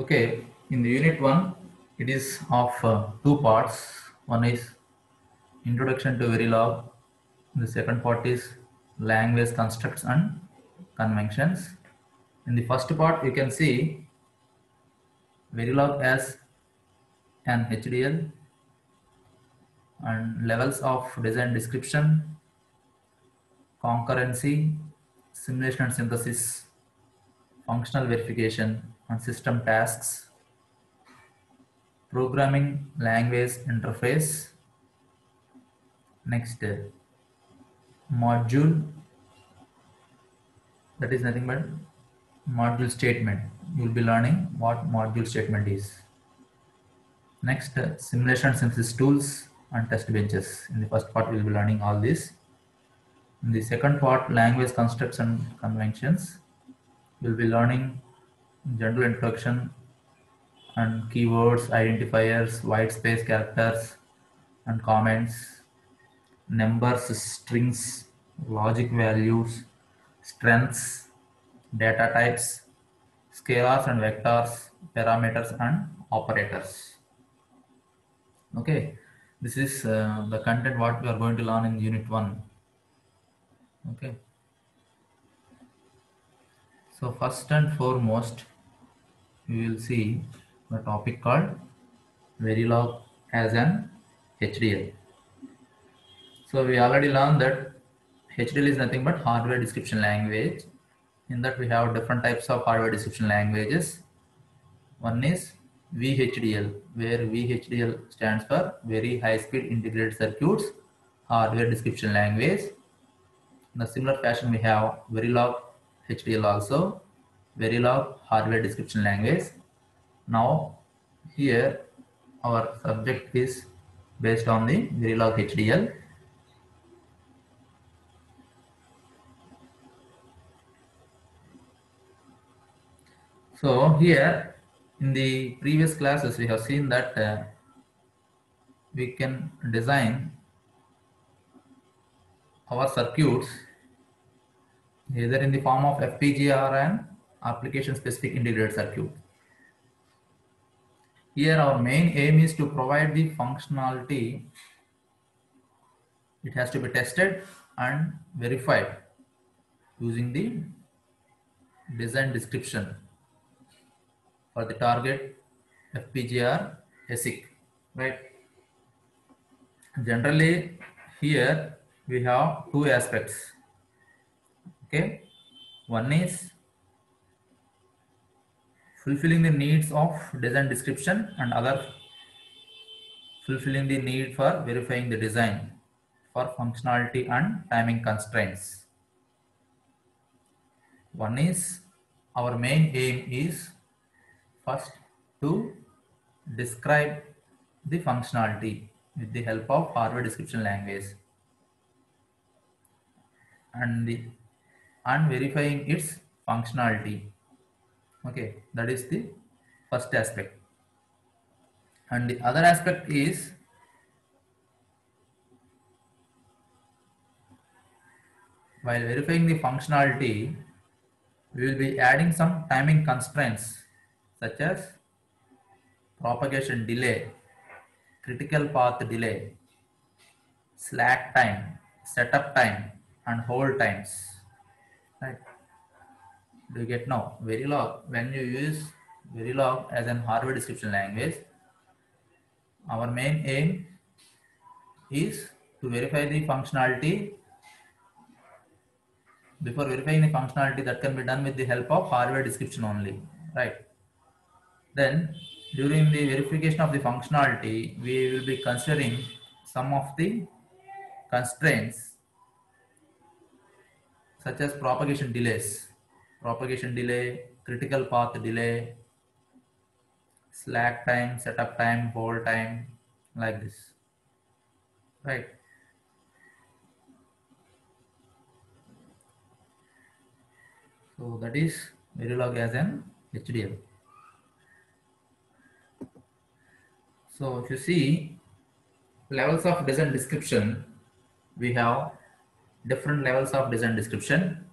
Okay, in the unit one, it is of uh, two parts. One is introduction to Verilog. The second part is language constructs and conventions. In the first part, you can see Verilog as an HDL and levels of design description, concurrency, simulation and synthesis, functional verification, and system tasks, programming language interface. Next, module. That is nothing but module statement. You will be learning what module statement is. Next, simulation synthesis tools and test benches. In the first part, we will be learning all this. In the second part, language constructs and conventions. We'll be learning general introduction and keywords, identifiers, white space characters and comments, numbers, strings, logic values, strengths, data types, scalars and vectors, parameters and operators. Okay, this is uh, the content what we are going to learn in unit 1. Okay. So first and foremost, we will see the topic called Verilog as an HDL. So we already learned that HDL is nothing but hardware description language. In that we have different types of hardware description languages. One is VHDL, where VHDL stands for Very High Speed Integrated Circuits Hardware Description Language. In a similar fashion, we have Verilog HDL also, Verilog hardware description language. Now, here our subject is based on the Verilog HDL. So here in the previous classes we have seen that uh, we can design our circuits either in the form of FPGA or an application specific integrated circuit. Here our main aim is to provide the functionality. It has to be tested and verified using the design description for the target FPGA ASIC, right? Generally here we have two aspects okay one is fulfilling the needs of design description and other fulfilling the need for verifying the design for functionality and timing constraints one is our main aim is first to describe the functionality with the help of hardware description language and the and verifying its functionality. Okay, that is the first aspect. And the other aspect is while verifying the functionality, we will be adding some timing constraints such as propagation delay, critical path delay, slack time, setup time, and hold times do you get now verilog when you use verilog as an hardware description language our main aim is to verify the functionality before verifying the functionality that can be done with the help of hardware description only right? Then during the verification of the functionality we will be considering some of the constraints such as propagation delays, propagation delay, critical path delay, slack time, setup time, hold time, like this, right? So that is Verilog as an HDL. So if you see levels of design description, we have different levels of design description.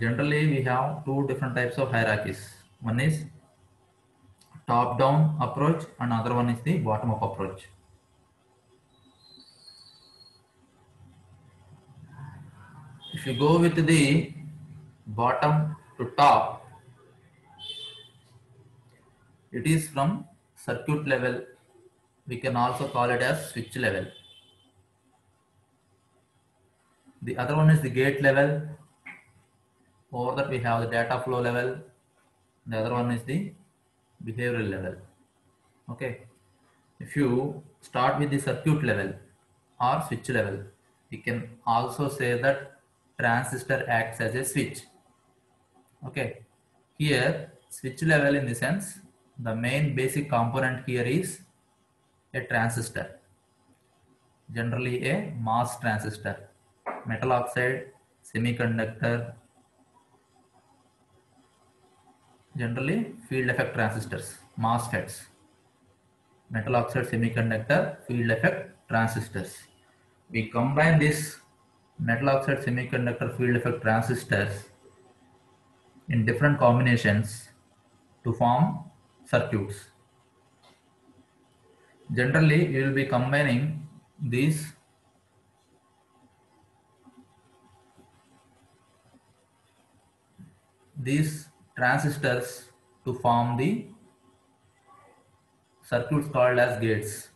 Generally we have two different types of hierarchies. One is top-down approach and other one is the bottom-up approach. If you go with the bottom to top, it is from circuit level. We can also call it as switch level. The other one is the gate level. Over that we have the data flow level. The other one is the behavioral level. Okay. If you start with the circuit level or switch level, we can also say that transistor acts as a switch. Okay. Here, switch level in the sense, the main basic component here is a transistor. Generally a MOS transistor, metal oxide, semiconductor, generally field effect transistors, MOSFETs, metal oxide semiconductor field effect transistors. We combine this metal oxide semiconductor field effect transistors in different combinations to form circuits. Generally, we will be combining these these transistors to form the circuits called as gates.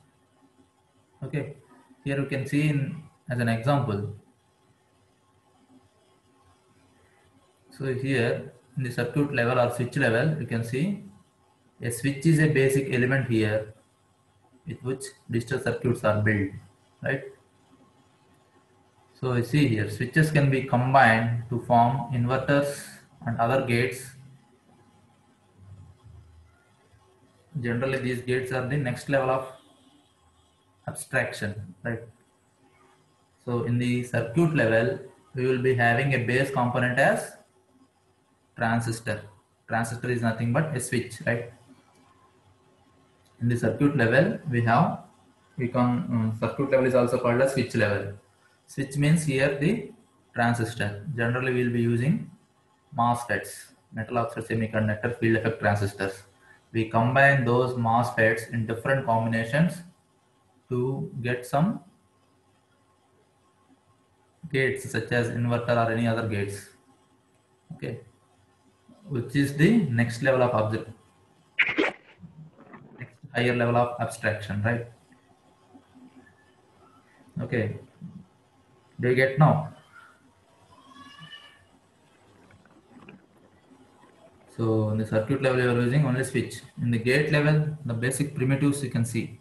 Okay, here you can see in as an example. So here in the circuit level or switch level, you can see a switch is a basic element here with which digital circuits are built, right? So you see here, switches can be combined to form inverters and other gates generally these gates are the next level of abstraction right? So in the circuit level we will be having a base component as transistor. Transistor is nothing but a switch right? In the circuit level we have we can um, circuit level is also called as switch level. Switch means here the transistor. Generally we will be using MOSFETs metal oxide semiconductor field effect transistors we combine those MOSFETs in different combinations to get some gates such as inverter or any other gates okay which is the next level of object next higher level of abstraction right? Okay do you get now So in the circuit level, you are using only switch. In the gate level, the basic primitives you can see.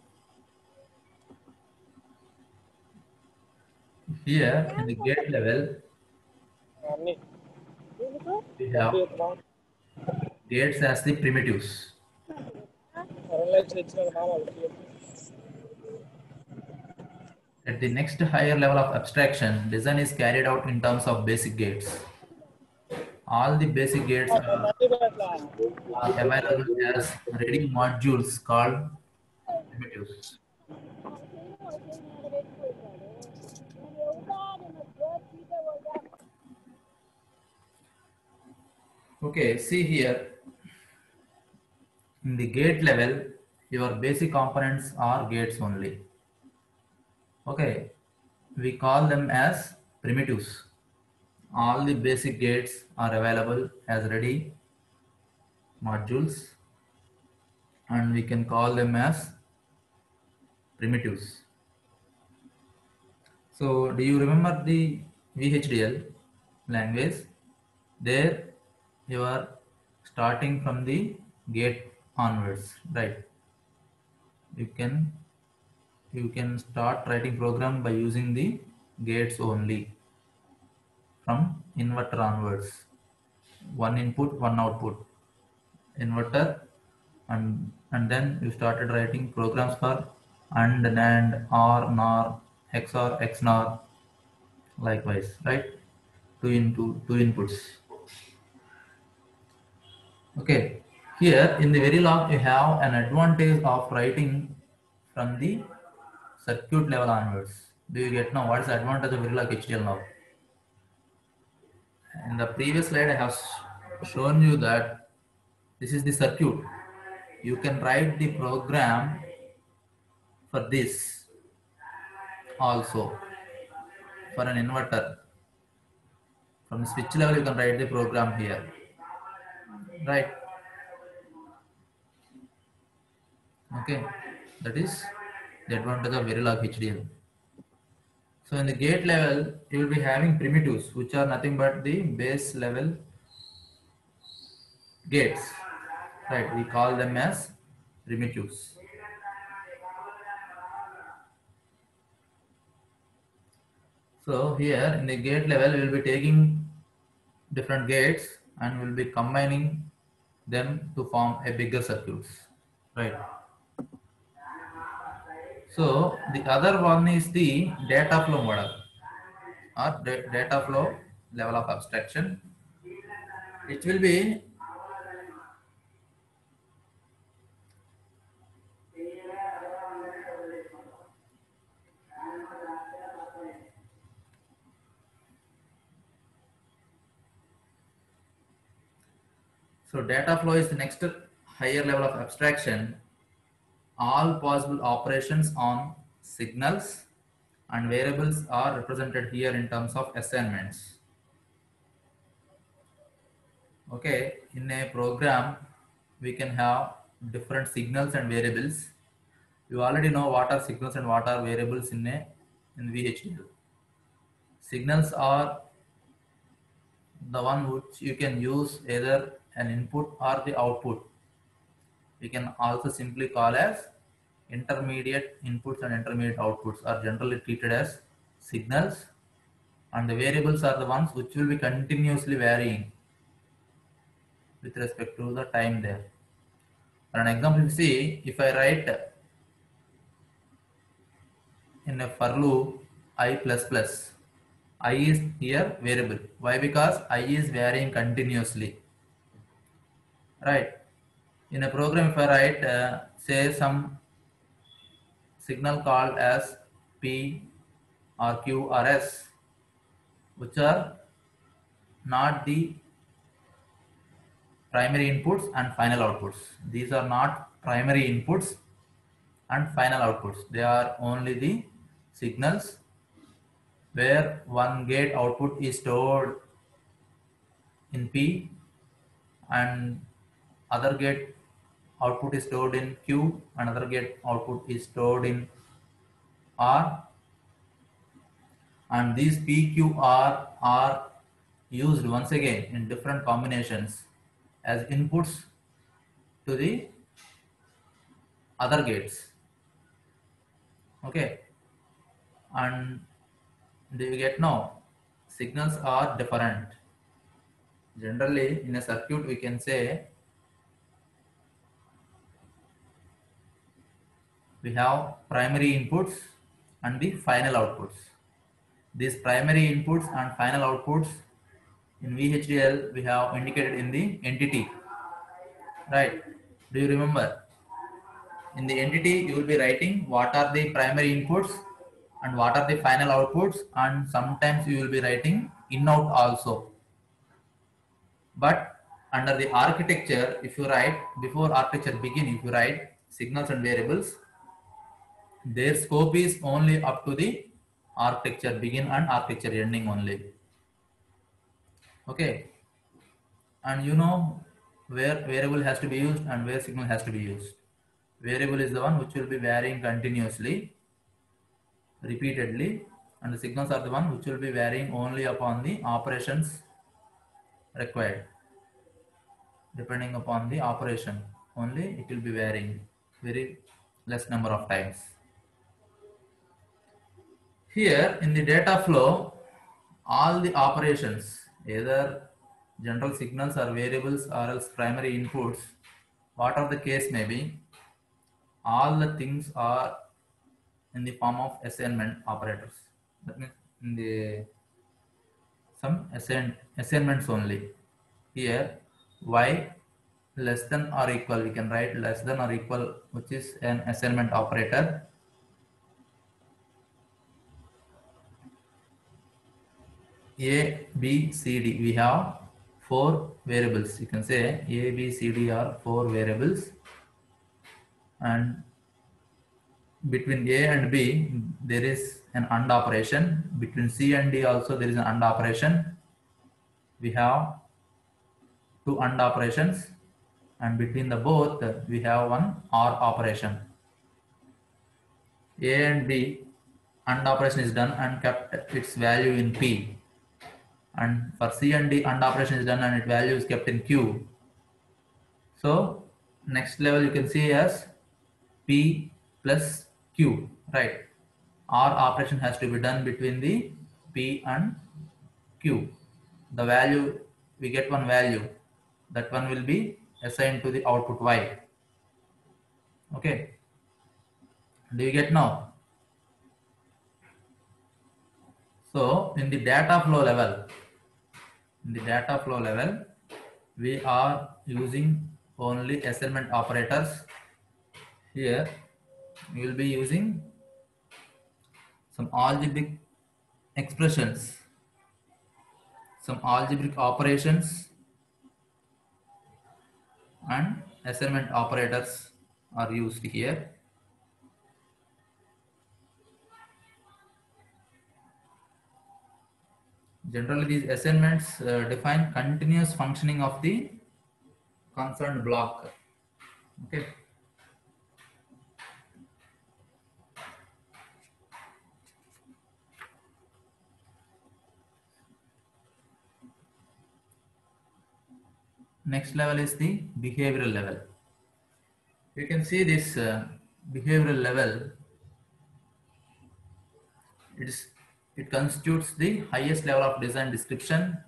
Here in the gate level, we have gates as the primitives. At the next higher level of abstraction, design is carried out in terms of basic gates all the basic gates are, available as ready modules called primitives. Okay, see here. In the gate level, your basic components are gates only. Okay, we call them as primitives all the basic gates are available as ready modules and we can call them as primitives. So do you remember the VHDL language? There you are starting from the gate onwards, right? You can you can start writing program by using the gates only from inverter onwards. One input, one output. Inverter and and then you started writing programs for AND, NAND, OR, NOR, XOR, XNOR, likewise, right? Two into two inputs. Okay, here in the Verilog you have an advantage of writing from the circuit level onwards. Do you get now what is the advantage of Verilog HDL now? In the previous slide I have shown you that this is the circuit. You can write the program for this also for an inverter. From switch level, you can write the program here. Right. Okay. That is the advantage of Verilog HDL. So in the gate level, you will be having primitives, which are nothing but the base level gates. Right, we call them as primitives. So here in the gate level, we will be taking different gates and we'll be combining them to form a bigger circuits. Right. So the other one is the data flow model or data flow level of abstraction. It will be So data flow is the next higher level of abstraction. All possible operations on signals and variables are represented here in terms of assignments. Okay, in a program, we can have different signals and variables. You already know what are signals and what are variables in a in VHDL. Signals are the one which you can use either an input or the output. We can also simply call as intermediate inputs and intermediate outputs are generally treated as signals. And the variables are the ones which will be continuously varying with respect to the time there. For an example, you see if I write in a for loop i plus plus i is here variable. Why? Because i is varying continuously. Right in a program if i write uh, say some signal called as p or q or s which are not the primary inputs and final outputs. These are not primary inputs and final outputs. They are only the signals where one gate output is stored in P and other gate output is stored in Q, another gate output is stored in R. And these P, Q, R are used once again in different combinations as inputs to the other gates. Okay. And do you get now? Signals are different. Generally in a circuit we can say we have primary inputs and the final outputs. These primary inputs and final outputs in VHDL we have indicated in the entity right? Do you remember? In the entity you will be writing what are the primary inputs and what are the final outputs and sometimes you will be writing in out also. But under the architecture if you write before architecture begin if you write signals and variables their scope is only up to the architecture begin and architecture ending only. Okay. And you know where variable has to be used and where signal has to be used. Variable is the one which will be varying continuously repeatedly and the signals are the one which will be varying only upon the operations required. Depending upon the operation only it will be varying very less number of times here in the data flow all the operations either general signals or variables or else primary inputs whatever the case may be all the things are in the form of assignment operators. That means in the some assign, assignments only. Here y less than or equal we can write less than or equal which is an assignment operator. A, B, C, D. We have four variables. You can say A, B, C, D are four variables. And between A and B, there is an AND operation. Between C and D also there is an AND operation. We have two AND operations. And between the both, we have one OR operation. A and B AND operation is done and kept its value in P. And for C and D AND operation is done and its value is kept in Q. So next level you can see as P plus Q, right? OR operation has to be done between the P and Q. The value, we get one value. That one will be assigned to the output Y. Okay. Do you get now? So in the data flow level, in the data flow level, we are using only assignment operators. Here we will be using some algebraic expressions, some algebraic operations and assignment operators are used here. Generally, these assignments uh, define continuous functioning of the concerned block. Okay. Next level is the behavioral level. You can see this uh, behavioral level. It is it constitutes the highest level of design description.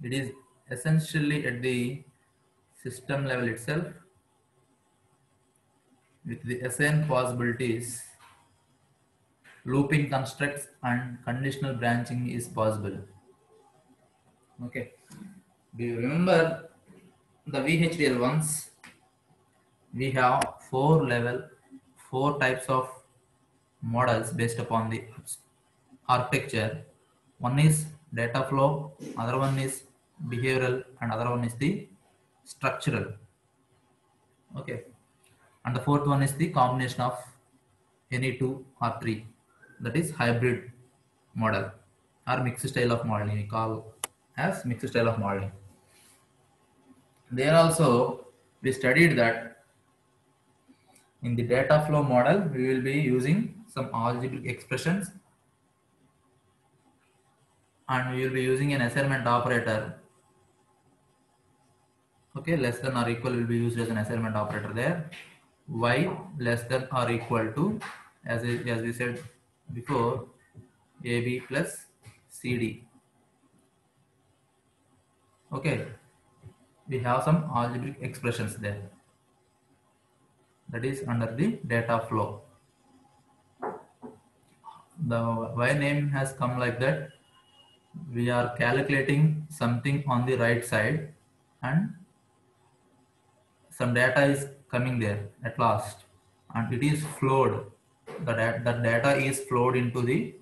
It is essentially at the system level itself with the assign possibilities, looping constructs and conditional branching is possible. Okay. Do you remember the VHDL ones? We have four level, four types of models based upon the architecture. One is data flow, other one is behavioral, and other one is the structural. Okay. And the fourth one is the combination of any two or three. That is hybrid model or mixed style of modeling. We call as mixed style of modeling. There also we studied that in the data flow model we will be using some algebraic expressions and we will be using an assignment operator. Okay less than or equal will be used as an assignment operator there. Y less than or equal to as, as we said before ab plus cd okay we have some algebraic expressions there. That is under the data flow. The y name has come like that we are calculating something on the right side and some data is coming there at last. And it is flowed. The, dat the data is flowed into the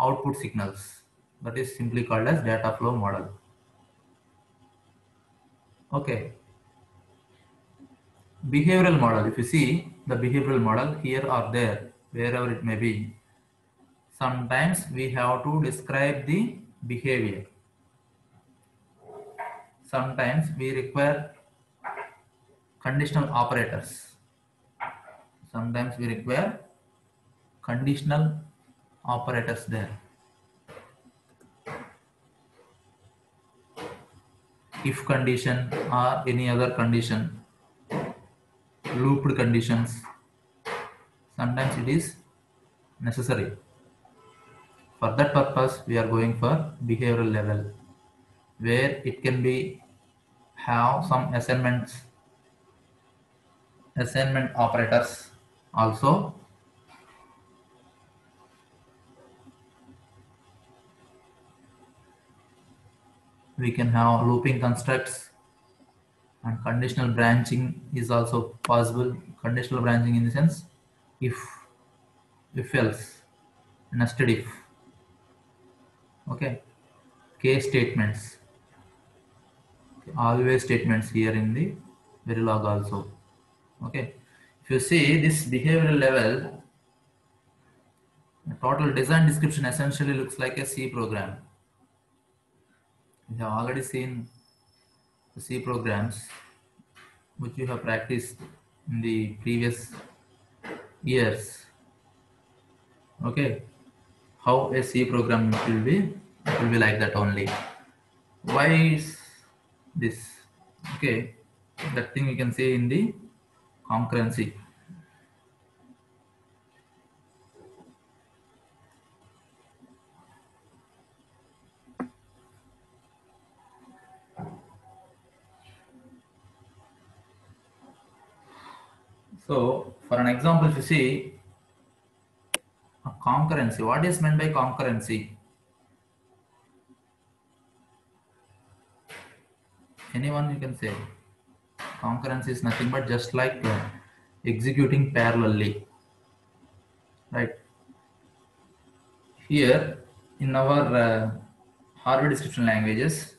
output signals. That is simply called as data flow model. Okay. Behavioral model. If you see the behavioral model here or there wherever it may be. Sometimes we have to describe the behavior. Sometimes we require conditional operators. Sometimes we require conditional operators there. If condition or any other condition looped conditions sometimes it is necessary for that purpose we are going for behavioral level where it can be have some assignments assignment operators also. We can have looping constructs and conditional branching is also possible. Conditional branching in the sense if if else nested if Okay. Case statements. Always statements here in the Verilog also. Okay. If you see this behavioral level, total design description essentially looks like a C program. We have already seen the C programs which you have practiced in the previous years. Okay, how a C program will be, it will be like that only. Why is this? Okay, that thing you can see in the concurrency. So, for an example, if you see concurrency, what is meant by concurrency? Anyone you can say. Concurrency is nothing but just like uh, executing parallelly. Right. Here in our uh, hardware description languages,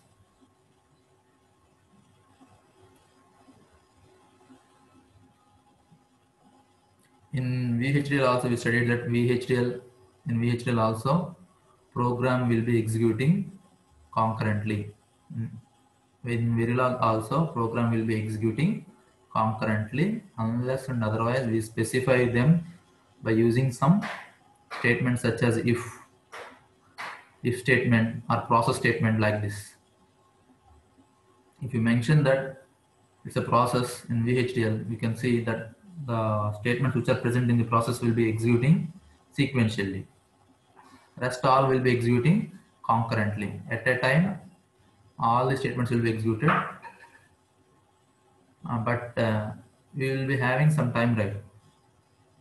in VHDL also we studied that VHDL in VHDL also program will be executing concurrently. Hmm. In Verilog also program will be executing concurrently unless and otherwise we specify them by using some statements such as if if statement or process statement like this. If you mention that it's a process in VHDL, we can see that the statements which are present in the process will be executing sequentially. Rest all will be executing concurrently. At a time, all the statements will be executed. Uh, but uh, we will be having some time right.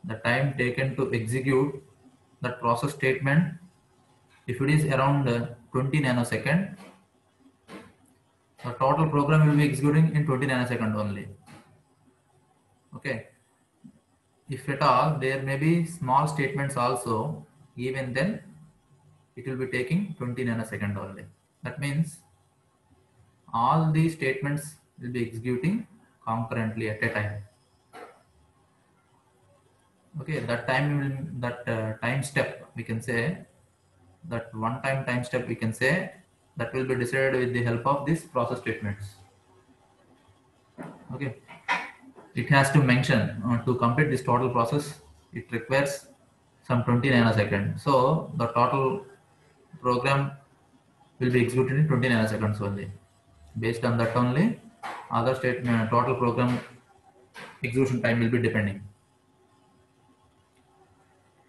The time taken to execute that process statement, if it is around uh, 20 nanosecond, the total program will be executing in 20 nanosecond only. Okay if at all there may be small statements also. Even then it will be taking 20 nanosecond only. That means all these statements will be executing concurrently at a time. Okay that time will that uh, time step we can say that one time time step we can say that will be decided with the help of these process statements. Okay it has to mention uh, to complete this total process it requires some 20 nanosecond so the total program will be executed in 20 nanoseconds only. Based on that only other statement uh, total program execution time will be depending.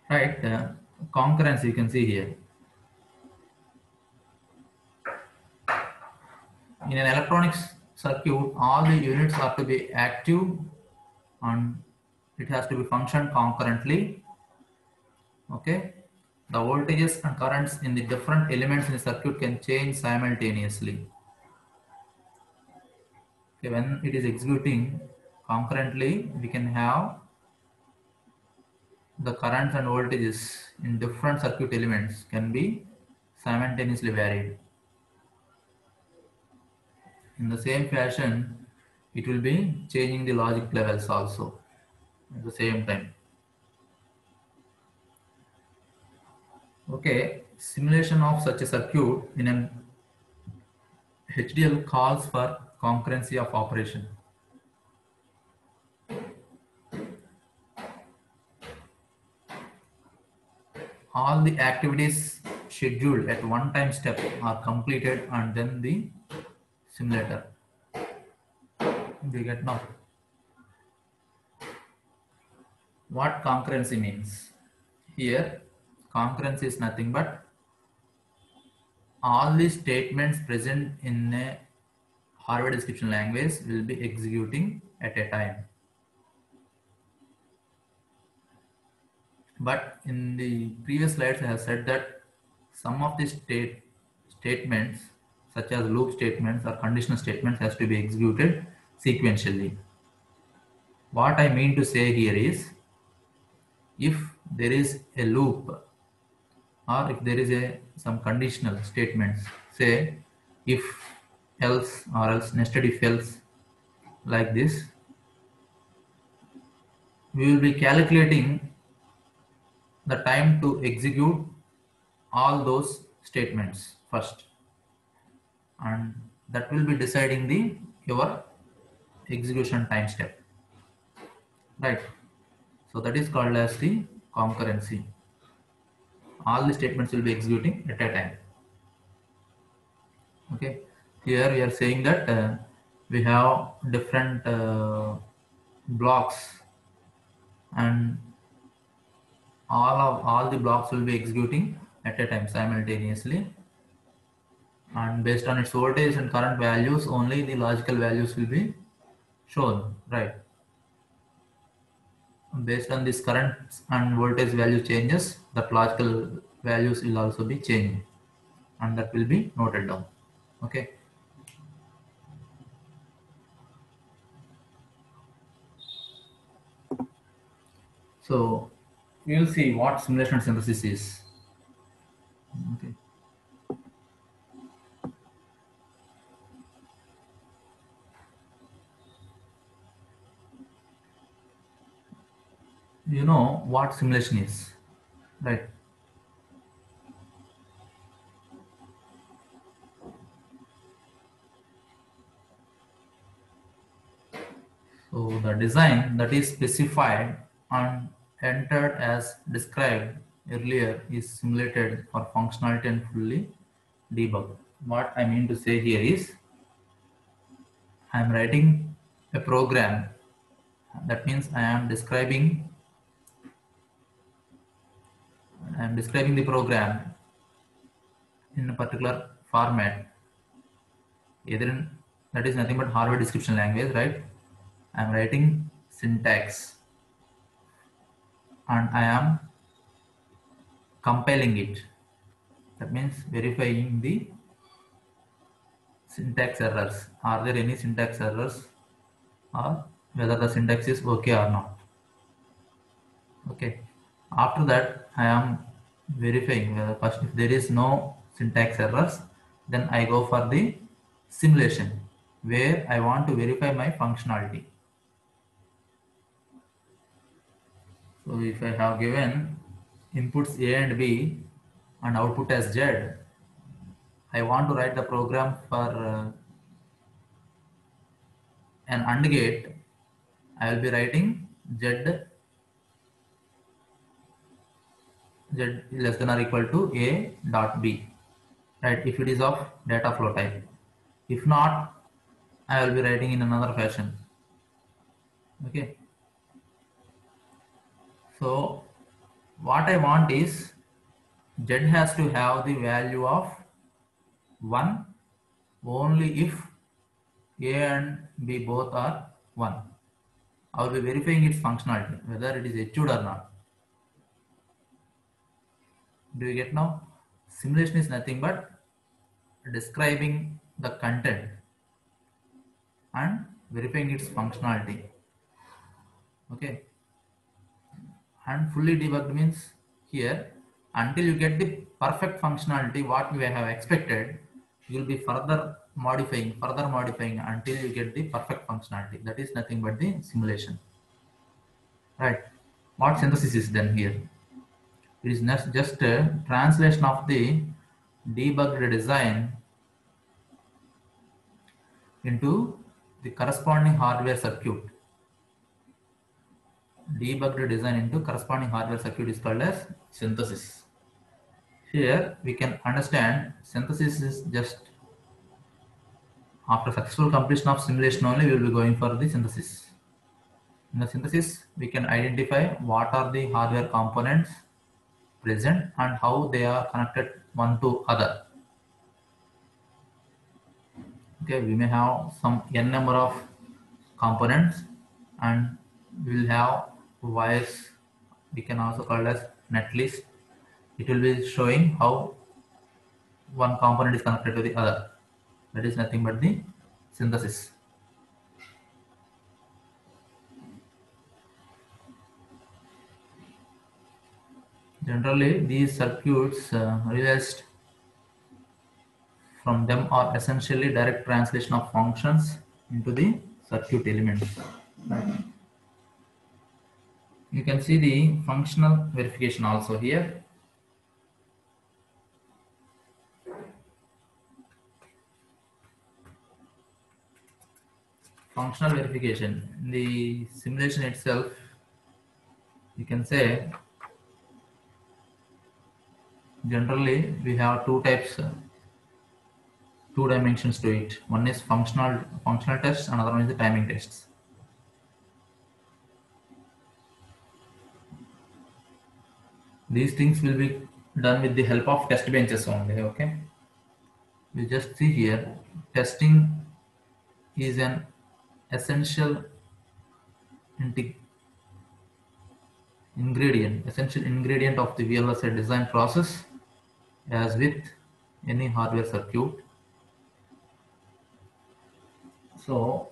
Right uh, concurrency you can see here. In an electronics circuit all the units have to be active and it has to be function concurrently okay? The voltages and currents in the different elements in the circuit can change simultaneously. Okay when it is executing concurrently we can have the currents and voltages in different circuit elements can be simultaneously varied. In the same fashion it will be changing the logic levels also at the same time. Okay, simulation of such a circuit in an HDL calls for concurrency of operation. All the activities scheduled at one time step are completed and then the simulator we get now. What concurrency means? Here, concurrency is nothing but all the statements present in a hardware description language will be executing at a time. But in the previous slides, I have said that some of the state statements, such as loop statements or conditional statements, has to be executed sequentially. What I mean to say here is if there is a loop or if there is a some conditional statements say if else or else nested if else like this we will be calculating the time to execute all those statements first and that will be deciding the your execution time step. Right. So that is called as the concurrency. All the statements will be executing at a time. Okay. Here we are saying that uh, we have different uh, blocks and all of all the blocks will be executing at a time simultaneously. And based on its voltage and current values only the logical values will be shown right. Based on this current and voltage value changes the logical values will also be changed and that will be noted down okay? So will see what simulation synthesis is okay you know what simulation is right? So the design that is specified and entered as described earlier is simulated for functionality and fully debugged. What i mean to say here is i am writing a program. That means i am describing I am describing the program in a particular format. Either that is nothing but hardware description language, right? I am writing syntax and I am compiling it. That means verifying the syntax errors. Are there any syntax errors or whether the syntax is okay or not? Okay. After that, I am verifying whether first if there is no syntax errors, then I go for the simulation where I want to verify my functionality. So if I have given inputs A and B and output as Z, I want to write the program for uh, an AND gate. I will be writing Z z less than or equal to a dot b right? If it is of data flow type. If not i will be writing in another fashion okay? So what i want is z has to have the value of 1 only if a and b both are 1 i will be verifying its functionality whether it is HUD or not do you get now? Simulation is nothing but describing the content and verifying its functionality. Okay. And fully debugged means here until you get the perfect functionality what you have expected you will be further modifying further modifying until you get the perfect functionality. That is nothing but the simulation. Right. What synthesis is done here it is just a translation of the debugged design into the corresponding hardware circuit. Debugged design into corresponding hardware circuit is called as synthesis. Here we can understand synthesis is just after successful completion of simulation only we will be going for the synthesis. In the synthesis we can identify what are the hardware components present and how they are connected one to other. Okay, we may have some n number of components and we will have wires we can also call as netlist. It will be showing how one component is connected to the other. That is nothing but the synthesis. Generally, these circuits uh, realized from them are essentially direct translation of functions into the circuit elements. You can see the functional verification also here. Functional verification in the simulation itself, you can say generally we have two types uh, two dimensions to it. One is functional functional tests another one is the timing tests. These things will be done with the help of test benches only okay? We just see here testing is an essential ingredient essential ingredient of the VLSI design process as with any hardware circuit. So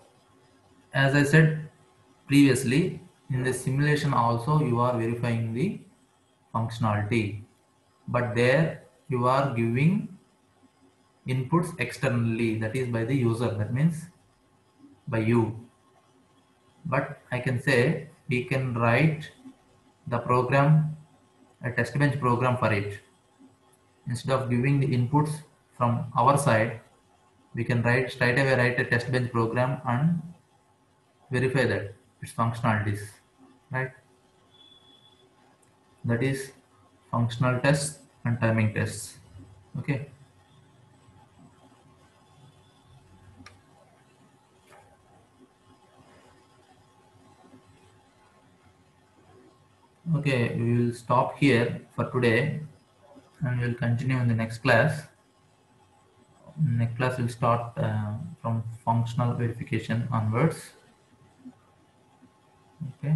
as I said previously in the simulation also you are verifying the functionality. But there you are giving inputs externally that is by the user that means by you. But I can say we can write the program a test bench program for it instead of giving the inputs from our side we can write straight away write a test bench program and verify that its functionalities right? That is functional tests and timing tests okay? Okay we will stop here for today and we'll continue in the next class. Next class will start uh, from functional verification onwards. Okay